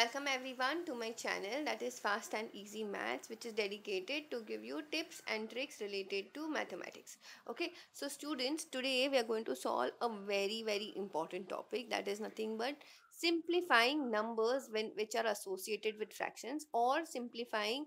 Welcome everyone to my channel that is Fast and Easy Maths which is dedicated to give you tips and tricks related to mathematics. Okay, so students today we are going to solve a very very important topic that is nothing but simplifying numbers when which are associated with fractions or simplifying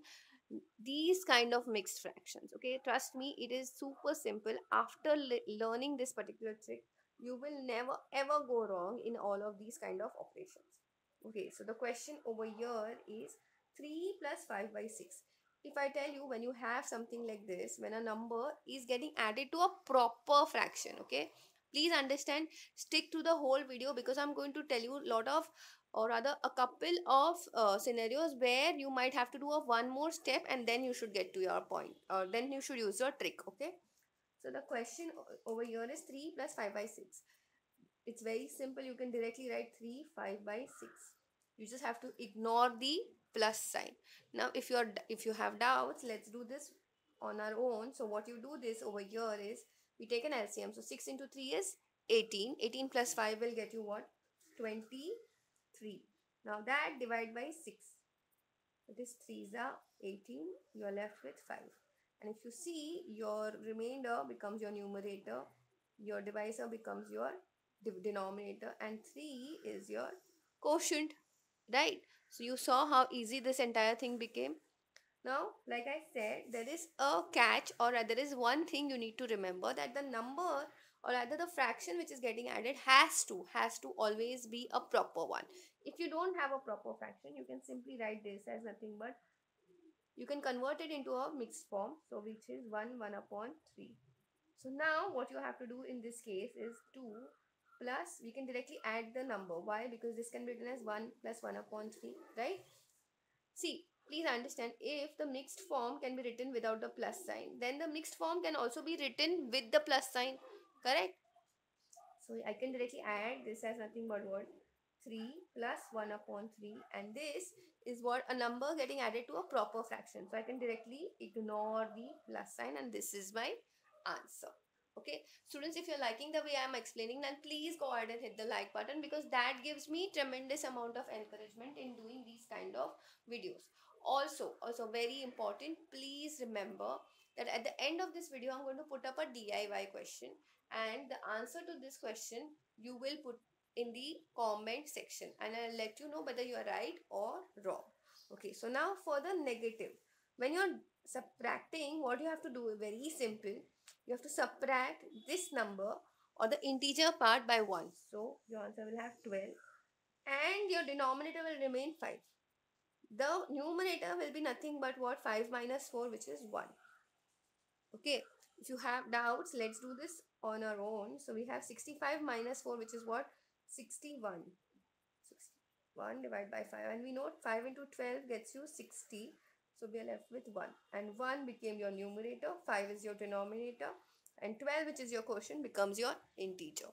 these kind of mixed fractions. Okay, trust me it is super simple. After learning this particular trick you will never ever go wrong in all of these kind of operations okay so the question over here is 3 plus 5 by 6 if i tell you when you have something like this when a number is getting added to a proper fraction okay? Please understand stick to the whole video because i'm going to tell you a lot of or rather a couple of uh, scenarios where you might have to do a one more step and then you should get to your point or then you should use your trick okay? So the question over here is 3 plus 5 by 6 it's very simple. You can directly write 3 5 by 6 you just have to ignore the plus sign. Now if you're if you have doubts let's do this on our own. So what you do this over here is we take an LCM so 6 into 3 is 18 18 plus 5 will get you what? 23 now that divide by 6 it is 3s are 18 you are left with 5 and if you see your remainder becomes your numerator. Your divisor becomes your denominator and 3 is your quotient right? So you saw how easy this entire thing became. Now like i said there is a catch or rather, there is one thing you need to remember that the number or rather the fraction which is getting added has to has to always be a proper one. If you don't have a proper fraction you can simply write this as nothing but you can convert it into a mixed form so which is 1 1 upon 3 so now what you have to do in this case is 2 plus we can directly add the number. Why? Because this can be written as 1 plus 1 upon 3 right? See please understand if the mixed form can be written without the plus sign then the mixed form can also be written with the plus sign correct? So i can directly add this as nothing but what? 3 plus 1 upon 3 and this is what a number getting added to a proper fraction. So i can directly ignore the plus sign and this is my answer okay? Students if you're liking the way i'm explaining then please go ahead and hit the like button because that gives me tremendous amount of encouragement in doing these kind of videos. Also also very important please remember that at the end of this video i'm going to put up a diy question and the answer to this question you will put in the comment section and i'll let you know whether you are right or wrong. Okay? So now for the negative. When you're subtracting what you have to do is very simple you have to subtract this number or the integer part by 1. So your answer will have 12 and your denominator will remain 5. The numerator will be nothing but what 5 minus 4 which is 1. Okay, if you have doubts let's do this on our own. So we have 65 minus 4 which is what 61. 61 divided by 5 and we know 5 into 12 gets you 60 so we are left with 1 and 1 became your numerator, 5 is your denominator and 12 which is your quotient becomes your integer.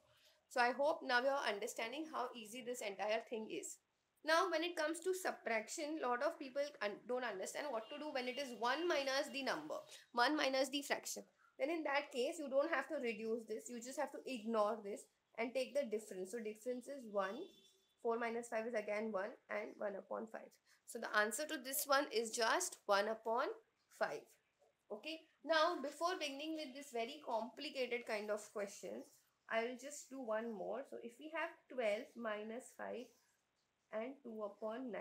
So I hope now you are understanding how easy this entire thing is. Now when it comes to subtraction, lot of people un don't understand what to do when it is 1 minus the number, 1 minus the fraction. Then in that case, you don't have to reduce this, you just have to ignore this and take the difference. So difference is 1 4 minus 5 is again 1 and 1 upon 5. So the answer to this one is just 1 upon 5. Okay. Now before beginning with this very complicated kind of questions, I will just do one more. So if we have 12 minus 5 and 2 upon 9.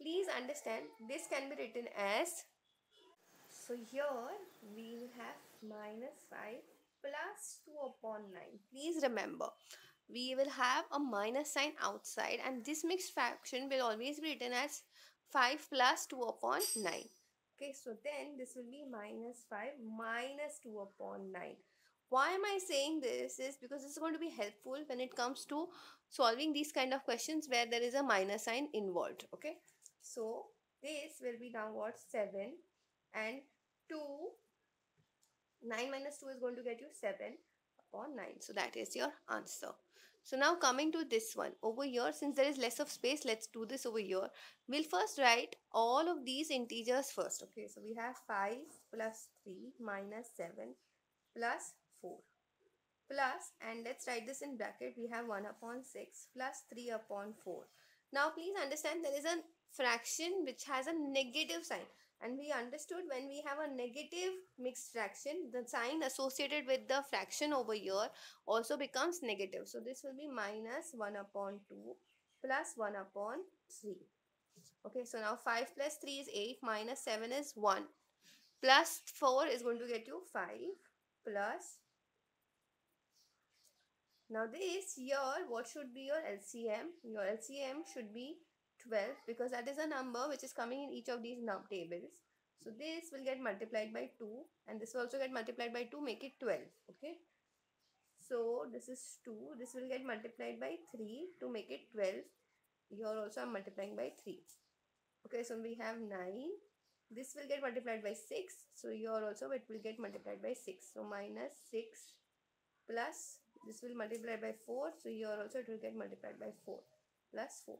Please understand this can be written as so here we will have minus 5 plus 2 upon 9. Please remember we will have a minus sign outside and this mixed fraction will always be written as 5 plus 2 upon 9 okay so then this will be minus 5 minus 2 upon 9 why am i saying this is because this is going to be helpful when it comes to solving these kind of questions where there is a minus sign involved. Okay so this will be now what? 7 and 2 9 minus 2 is going to get you 7 upon 9 so that is your answer. So now coming to this one over here, since there is less of space, let's do this over here. We'll first write all of these integers first. Okay, so we have 5 plus 3 minus 7 plus 4 plus and let's write this in bracket. We have 1 upon 6 plus 3 upon 4 Now please understand there is a fraction which has a negative sign and we understood when we have a negative mixed fraction the sign associated with the fraction over here also becomes negative. So this will be minus 1 upon 2 plus 1 upon 3. Okay, so now 5 plus 3 is 8 minus 7 is 1 plus 4 is going to get you 5 plus now this here what should be your LCM your LCM should be 12 because that is a number which is coming in each of these tables. So this will get multiplied by 2 and this will also get multiplied by 2 make it 12 okay? So this is 2 this will get multiplied by 3 to make it 12 here also I'm multiplying by 3 okay? So we have 9 this will get multiplied by 6 so here also it will get multiplied by 6 so minus 6 plus this will multiply by 4 so here also it will get multiplied by 4 plus 4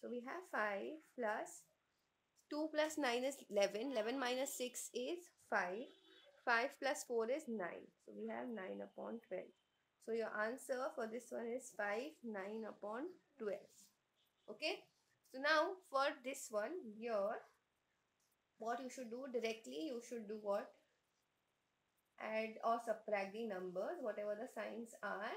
so we have 5 plus 2 plus 9 is 11 11 minus 6 is 5 5 plus 4 is 9 so we have 9 upon 12 so your answer for this one is 5 9 upon 12 okay? So now for this one here what you should do directly you should do what? Add or subtract the numbers whatever the signs are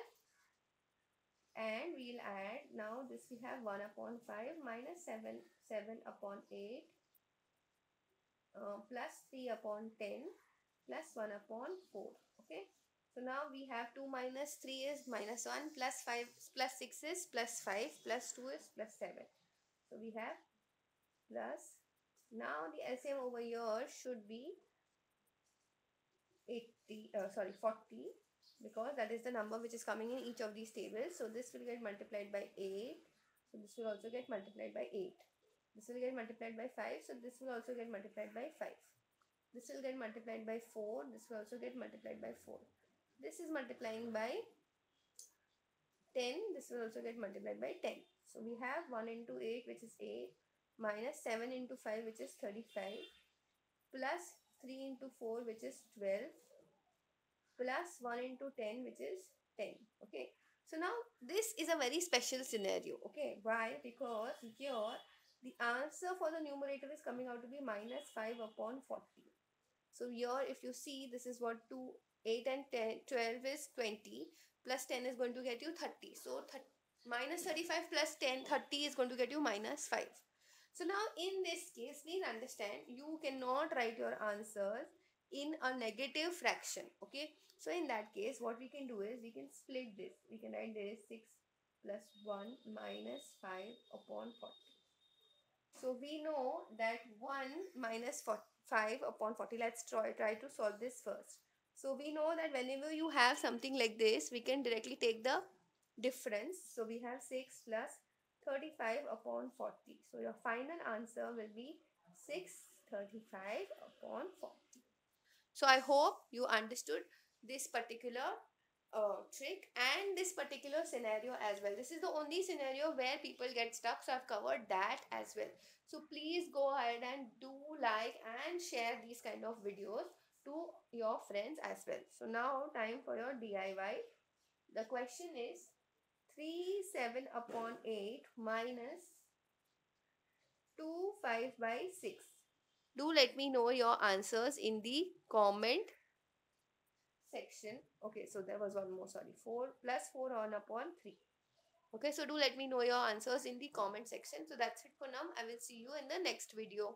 and we'll add now this we have 1 upon 5 minus 7 7 upon 8 uh, plus 3 upon 10 plus 1 upon 4 okay? So now we have 2 minus 3 is minus 1 plus 5 plus 6 is plus 5 plus 2 is plus 7 so we have plus now the LCM over here should be 80 uh, sorry 40 because that is the number which is coming in each of these tables. So this will get multiplied by 8 so this will also get multiplied by 8 this will get multiplied by 5 so this will also get multiplied by 5 this will get multiplied by 4 this will also get multiplied by 4 this is multiplying by 10 this will also get multiplied by 10 so we have 1 into 8 which is 8 minus 7 into 5 which is 35 plus 3 into 4 which is 12 plus 1 into 10 which is 10 okay? So now this is a very special scenario okay? why? Because here the answer for the numerator is coming out to be minus 5 upon 40 so here if you see this is what 2 8 and 10 12 is 20 plus 10 is going to get you 30 so th minus 35 plus 10 30 is going to get you minus 5 so now in this case, please understand you cannot write your answers in a negative fraction. Okay. So in that case, what we can do is we can split this. We can write this 6 plus 1 minus 5 upon 40. So we know that 1 minus 5 upon 40. Let's try, try to solve this first. So we know that whenever you have something like this, we can directly take the difference. So we have 6 plus 35 upon 40. So your final answer will be 635 upon 40. So I hope you understood this particular uh, trick and this particular scenario as well. This is the only scenario where people get stuck. So I've covered that as well. So please go ahead and do like and share these kind of videos to your friends as well. So now time for your DIY. The question is 3 7 upon 8 minus 2 5 by 6. Do let me know your answers in the comment section. Okay, so there was one more, sorry. 4 plus 4 on upon 3. Okay, so do let me know your answers in the comment section. So that's it for now. I will see you in the next video.